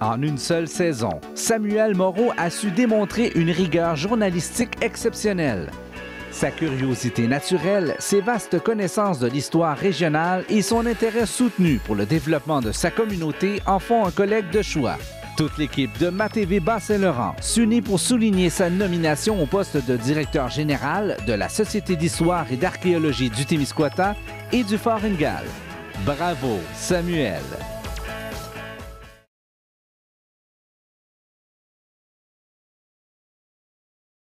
En une seule saison, Samuel Moreau a su démontrer une rigueur journalistique exceptionnelle. Sa curiosité naturelle, ses vastes connaissances de l'histoire régionale et son intérêt soutenu pour le développement de sa communauté en font un collègue de choix. Toute l'équipe de MaTV Bas-Saint-Laurent s'unit pour souligner sa nomination au poste de directeur général de la Société d'histoire et d'archéologie du Témiscouata et du Fort Ingal. Bravo, Samuel!